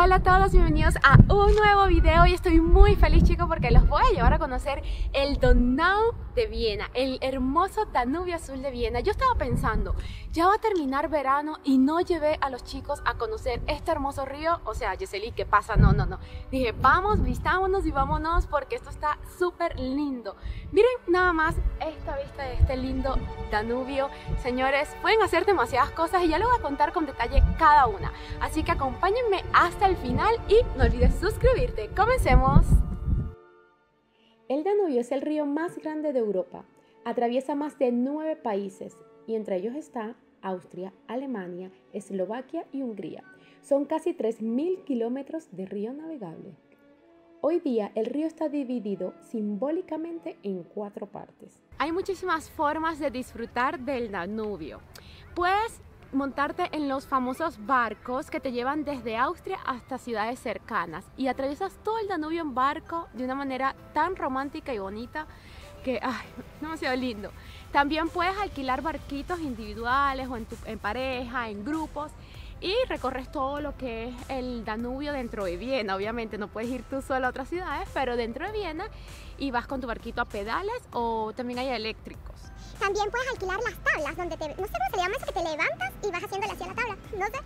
Hola a todos, bienvenidos a un nuevo video y estoy muy feliz chicos porque los voy a llevar a conocer el Donau de Viena, el hermoso Danubio Azul de Viena. Yo estaba pensando, ya va a terminar verano y no llevé a los chicos a conocer este hermoso río, o sea, Yeseli, ¿qué pasa? No, no, no. Dije, vamos, vistámonos y vámonos porque esto está súper lindo. Miren nada más esta vista de este lindo Danubio. Señores, pueden hacer demasiadas cosas y ya lo voy a contar con detalle cada una. Así que acompáñenme hasta el final y no olvides suscribirte. ¡Comencemos! El Danubio es el río más grande de Europa. Atraviesa más de nueve países y entre ellos está Austria, Alemania, Eslovaquia y Hungría. Son casi 3.000 kilómetros de río navegable. Hoy día el río está dividido simbólicamente en cuatro partes. Hay muchísimas formas de disfrutar del Danubio. Puedes montarte en los famosos barcos que te llevan desde Austria hasta ciudades cercanas y atraviesas todo el Danubio en barco de una manera tan romántica y bonita que, ay, demasiado lindo. También puedes alquilar barquitos individuales o en, en pareja, en grupos y recorres todo lo que es el Danubio dentro de Viena. Obviamente no puedes ir tú solo a otras ciudades, pero dentro de Viena y vas con tu barquito a pedales o también hay eléctricos. También puedes alquilar las tablas, donde te, no sé cómo se llama eso, que te levantas y vas haciéndole hacia la tabla, no sé.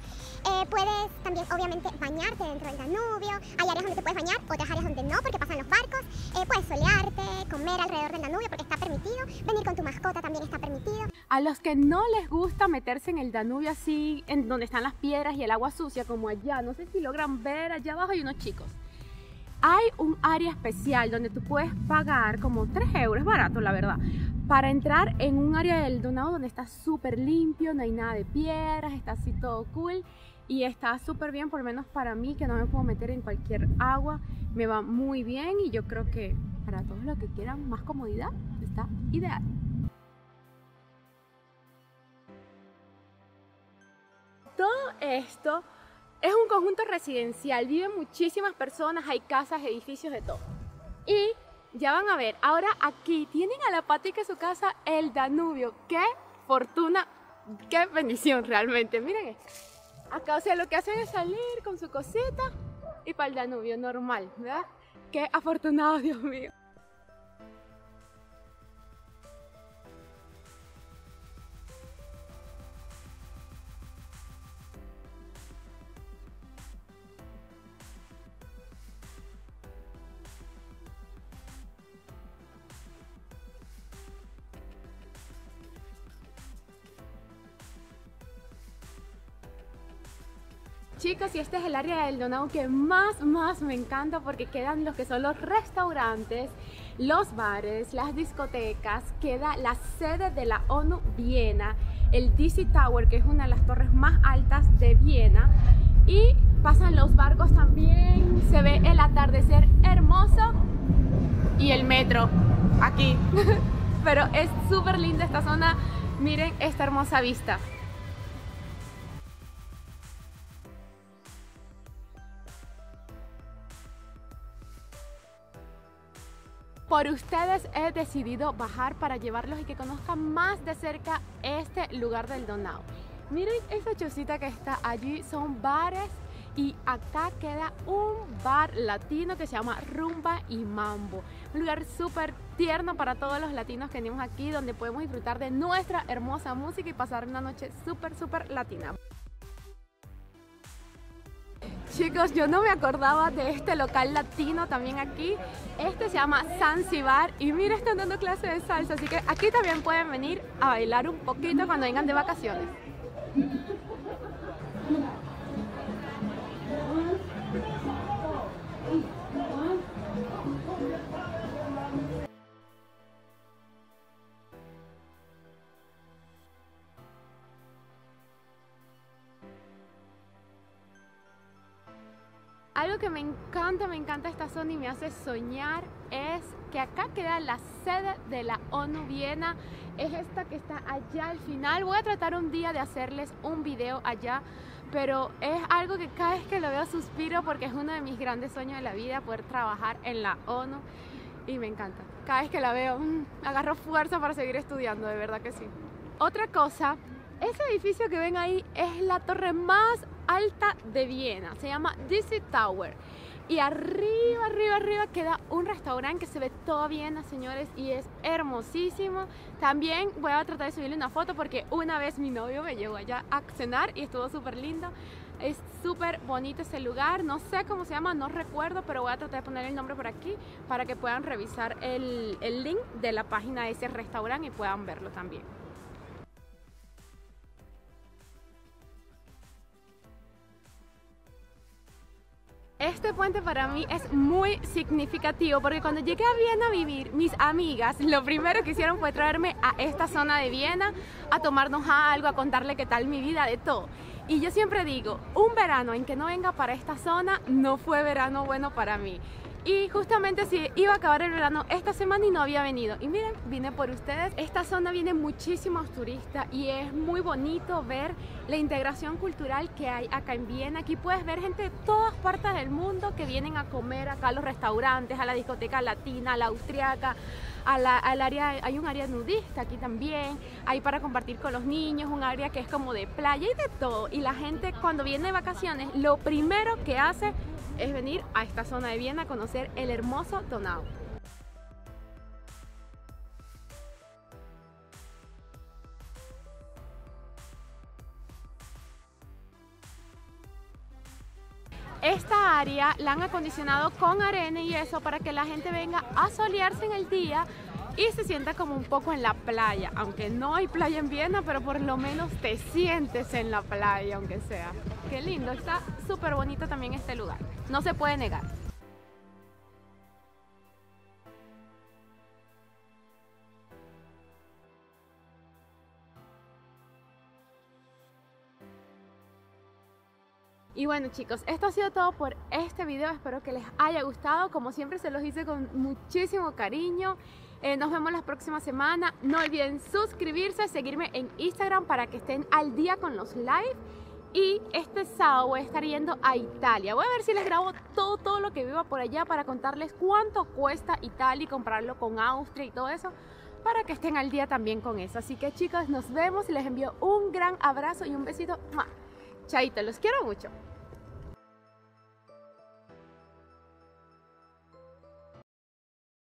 Eh, puedes también, obviamente, bañarte dentro del Danubio. Hay áreas donde te puedes bañar, otras áreas donde no, porque pasan los barcos. Eh, puedes solearte, comer alrededor del Danubio, porque está permitido. Venir con tu mascota también está permitido. A los que no les gusta meterse en el Danubio así, en donde están las piedras y el agua sucia, como allá, no sé si logran ver, allá abajo hay unos chicos. Hay un área especial donde tú puedes pagar como 3 euros, barato la verdad, para entrar en un área del Donado donde está súper limpio, no hay nada de piedras, está así todo cool y está súper bien, por lo menos para mí que no me puedo meter en cualquier agua, me va muy bien y yo creo que para todos los que quieran más comodidad está ideal. Todo esto es un conjunto residencial, viven muchísimas personas, hay casas, edificios, de todo. Y ya van a ver, ahora aquí tienen a la patica su casa el Danubio. ¡Qué fortuna! ¡Qué bendición realmente! Miren, acá o sea, lo que hacen es salir con su cosita y para el Danubio normal, ¿verdad? ¡Qué afortunado, Dios mío! Chicos, y este es el área del Donau que más, más me encanta porque quedan los que son los restaurantes, los bares, las discotecas, queda la sede de la ONU Viena, el DC Tower, que es una de las torres más altas de Viena, y pasan los barcos también, se ve el atardecer hermoso y el metro aquí. Pero es súper linda esta zona, miren esta hermosa vista. Por ustedes he decidido bajar para llevarlos y que conozcan más de cerca este lugar del Donau. Miren esa chocita que está allí, son bares y acá queda un bar latino que se llama Rumba y Mambo. Un lugar súper tierno para todos los latinos que venimos aquí donde podemos disfrutar de nuestra hermosa música y pasar una noche súper, súper latina. Chicos, yo no me acordaba de este local latino también aquí. Este se llama Zanzibar y mira, están dando clase de salsa, así que aquí también pueden venir a bailar un poquito cuando vengan de vacaciones. Algo que me encanta, me encanta esta zona y me hace soñar es que acá queda la sede de la ONU Viena. Es esta que está allá al final. Voy a tratar un día de hacerles un video allá, pero es algo que cada vez que lo veo suspiro porque es uno de mis grandes sueños de la vida, poder trabajar en la ONU. Y me encanta. Cada vez que la veo, mm, agarro fuerza para seguir estudiando, de verdad que sí. Otra cosa ese edificio que ven ahí es la torre más alta de Viena. Se llama Dizzy Tower. Y arriba, arriba, arriba queda un restaurante que se ve todo Viena, señores, y es hermosísimo. También voy a tratar de subirle una foto porque una vez mi novio me llevó allá a cenar y estuvo súper lindo. Es súper bonito ese lugar, no sé cómo se llama, no recuerdo, pero voy a tratar de poner el nombre por aquí para que puedan revisar el, el link de la página de ese restaurante y puedan verlo también. Este puente para mí es muy significativo porque cuando llegué a Viena a vivir, mis amigas lo primero que hicieron fue traerme a esta zona de Viena a tomarnos algo, a contarle qué tal mi vida, de todo. Y yo siempre digo, un verano en que no venga para esta zona no fue verano bueno para mí. Y justamente si iba a acabar el verano esta semana y no había venido. Y miren, vine por ustedes. Esta zona viene muchísimos turistas y es muy bonito ver la integración cultural que hay acá en Viena. Aquí puedes ver gente de todas partes del mundo que vienen a comer acá a los restaurantes, a la discoteca latina, a la austriaca, al área, hay un área nudista aquí también, hay para compartir con los niños, un área que es como de playa y de todo. Y la gente cuando viene de vacaciones, lo primero que hace es venir a esta zona de Viena a conocer el hermoso Donau. Esta área la han acondicionado con arena y eso para que la gente venga a solearse en el día y se sienta como un poco en la playa, aunque no hay playa en Viena, pero por lo menos te sientes en la playa, aunque sea. Qué lindo, está súper bonito también este lugar, no se puede negar. Y bueno chicos, esto ha sido todo por este video, espero que les haya gustado, como siempre se los hice con muchísimo cariño eh, nos vemos la próxima semana. No olviden suscribirse, seguirme en Instagram para que estén al día con los live. Y este sábado voy a estar yendo a Italia. Voy a ver si les grabo todo, todo lo que viva por allá para contarles cuánto cuesta Italia y compararlo con Austria y todo eso. Para que estén al día también con eso. Así que chicos, nos vemos les envío un gran abrazo y un besito. Chaito, los quiero mucho.